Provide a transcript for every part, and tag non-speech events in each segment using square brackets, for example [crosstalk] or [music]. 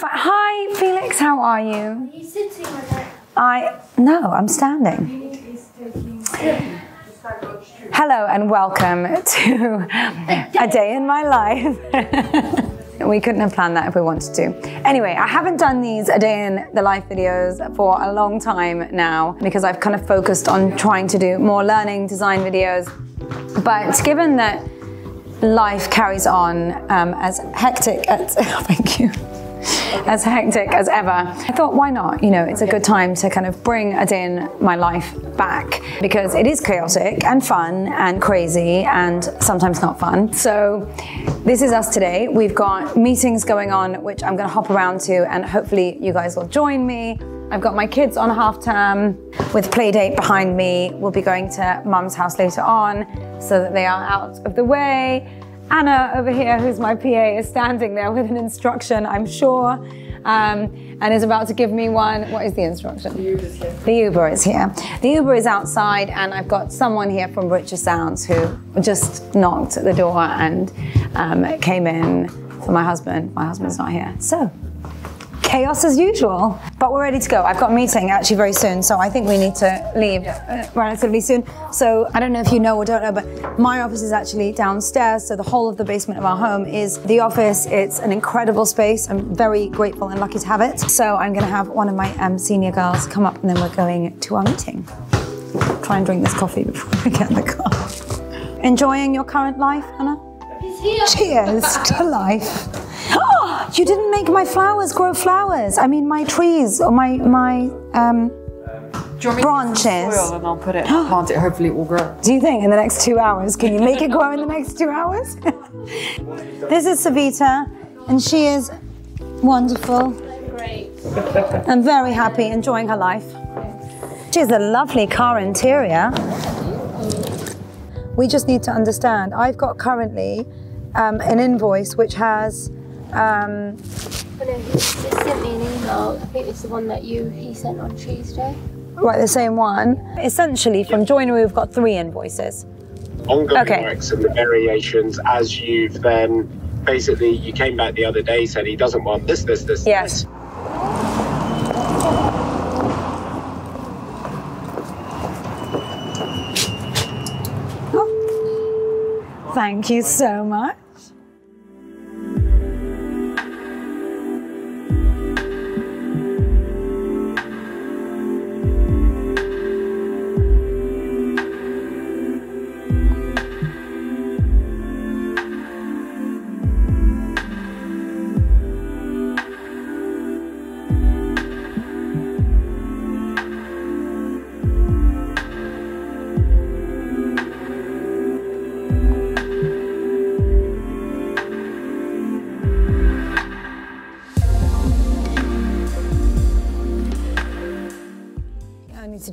Hi, Felix. How are you? He's sitting on it. I no, I'm standing. Hello and welcome to a day in my life. [laughs] we couldn't have planned that if we wanted to. Anyway, I haven't done these a day in the life videos for a long time now because I've kind of focused on trying to do more learning design videos. But given that life carries on um, as hectic as [laughs] thank you as hectic as ever. I thought why not? You know it's a good time to kind of bring a my life back because it is chaotic and fun and crazy and sometimes not fun. So this is us today. We've got meetings going on which i'm going to hop around to and hopefully you guys will join me. I've got my kids on half term. With playdate behind me. We'll be going to mum's house later on so that they are out of the way. Anna over here, who's my PA, is standing there with an instruction, I'm sure, um, and is about to give me one. What is the instruction? The Uber is here. The Uber is here. The Uber is outside, and I've got someone here from Richer Sounds who just knocked at the door and um, came in for my husband. My husband's not here. So, chaos as usual. But we're ready to go. I've got a meeting actually very soon, so I think we need to leave uh, relatively soon. So I don't know if you know or don't know, but my office is actually downstairs. So the whole of the basement of our home is the office. It's an incredible space. I'm very grateful and lucky to have it. So I'm going to have one of my um, senior girls come up, and then we're going to our meeting. Try and drink this coffee before we get in the car. Enjoying your current life, Anna? Cheers [laughs] to life. You didn't make my flowers grow flowers. I mean, my trees or my my. Um, Do you want me Branches. soil and I'll put it, plant it, hopefully it will grow. do you think in the next two hours can you make it grow in the next two hours? [laughs] this is Savita, and she is wonderful Great. and very happy, enjoying her life. She has a lovely car interior. We just need to understand. I've got currently um, an invoice which has. Um, Oh, no, he sent me an email. I think it's the one that you he sent on Tuesday. Right, the same one. Essentially, from Joinery, we've got three invoices. ongoing Okay. works and the variations as you've then basically you came back the other day said he doesn't want this this this Yes. Oh, Thank you so much.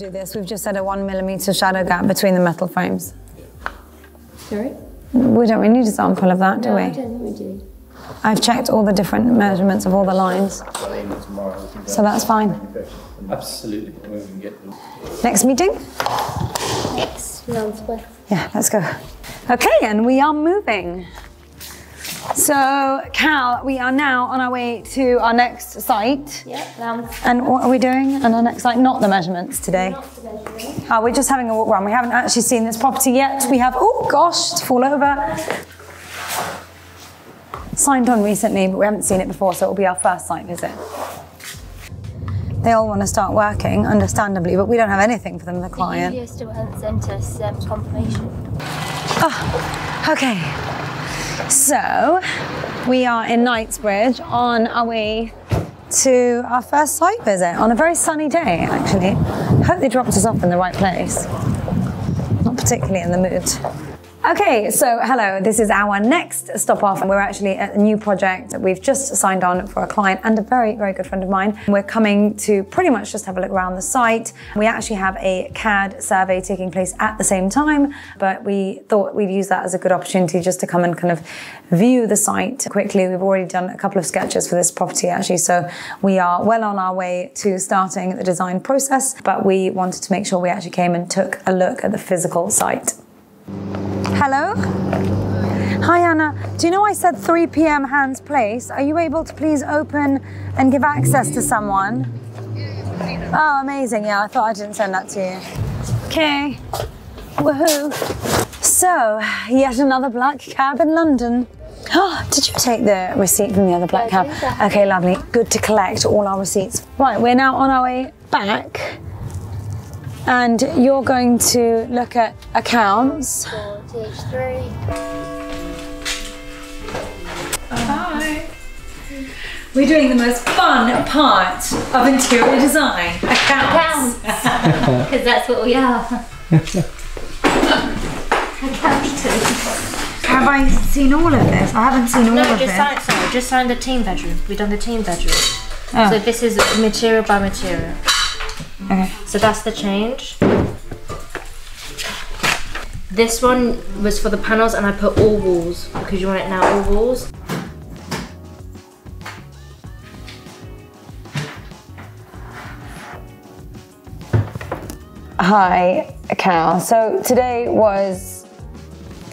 Do this. We've just had a one millimeter shadow gap between the metal frames. Sorry? We don't really need a sample of that, do No, we? I don't think we do. I've checked all the different measurements of all the lines, so that's fine. Absolutely. We can get them. Next meeting? Next round. Yeah, let's go. Okay, and we are moving. So, Cal, we are now on our way to our next site. Yeah, round. And what are we doing on our next site? Not the measurements today. Not the measuring. Oh, we're just having a walk around. We haven't actually seen this property yet. We have, oh gosh, to fall over. Signed on recently, but we haven't seen it before, so it will be our first site visit. They all want to start working, understandably, but we don't have anything for them, the client. Julia still hasn't sent us um, confirmation. Okay, so we are in Knightsbridge on our way to our first site visit on a very sunny day, actually. Hope they dropped us off in the right place. Not particularly in the mood. Okay, so hello, this is our next stop off, we're actually at a new project that we've just signed on for a client and a very, very good friend of mine. We're coming to pretty much just have a look around the site. We actually have a CAD survey taking place at the same time, but we thought we'd use that as a good opportunity just to come and kind of view the site quickly. We've already done a couple of sketches for this property actually, so we are well on our way to starting the design process, but we wanted to make sure we actually came and took a look at the physical site. Hello? Hi, Anna. Do you know I said 3 p.m. Hans Place? Are you able to please open and give access to someone? Oh, amazing. Yeah, I thought I didn't send that to you. Okay. Woohoo. So, yet another black cab in London. Oh, [gasps] did you take the receipt from the other black cab? Okay, lovely. Good to collect all our receipts. Right, we're now on our way back. And you're going to look at accounts. For TH3. We're doing the most fun part of interior design accounts. Because [laughs] that's what we are. Have I seen all of this? I haven't seen all No, of just this. sign, sorry, just sign the team bedroom. We've done the team bedroom. Oh. So this is material by material. Okay. So that's the change. This one was for the panels and I put all walls because you want it now all walls. Hi, Cal. So today was,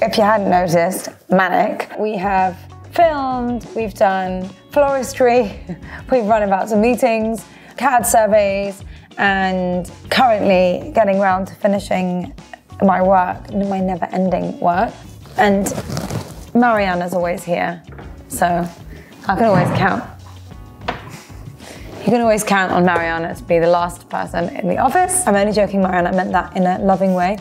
if you hadn't noticed, manic. We have filmed, we've done floristry, [laughs] we've run about some meetings, CAD surveys, and currently getting around to finishing my work, my never ending work. And Mariana's always here, so I can always count. You can always count on Mariana to be the last person in the office. I'm only joking, Mariana. I meant that in a loving way.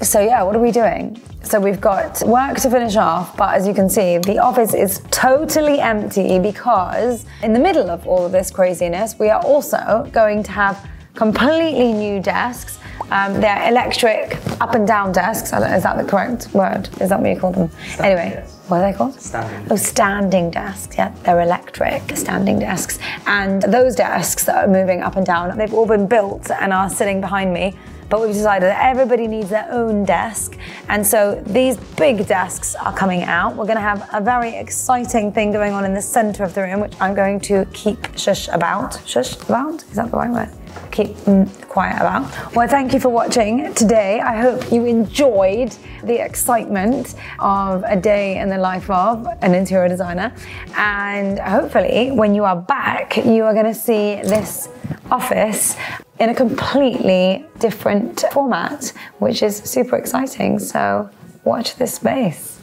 So, yeah, what are we doing? So, we've got work to finish off, but as you can see, the office is totally empty because, in the middle of all of this craziness, we are also going to have completely new desks. Um, they're electric up and down desks. I don't, is that the correct word? Is that what you call them? anyway, desks. what are they called? Standing. Oh, standing desks. Yeah, they're electric standing desks. And those desks that are moving up and down, they've all been built and are sitting behind me. But we've decided that everybody needs their own desk. And so these big desks are coming out. We're going to have a very exciting thing going on in the center of the room, which I'm going to keep shush about. Shush about? Is that the right word? Keep mm, quiet about. Well, thank you for watching today. I hope you enjoyed the excitement of a day in the life of an interior designer. And hopefully, when you are back, you are going to see this office in a completely different format, which is super exciting. So, watch this space.